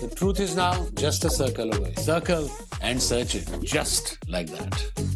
The truth is now just a circle away. Circle and search it just like that.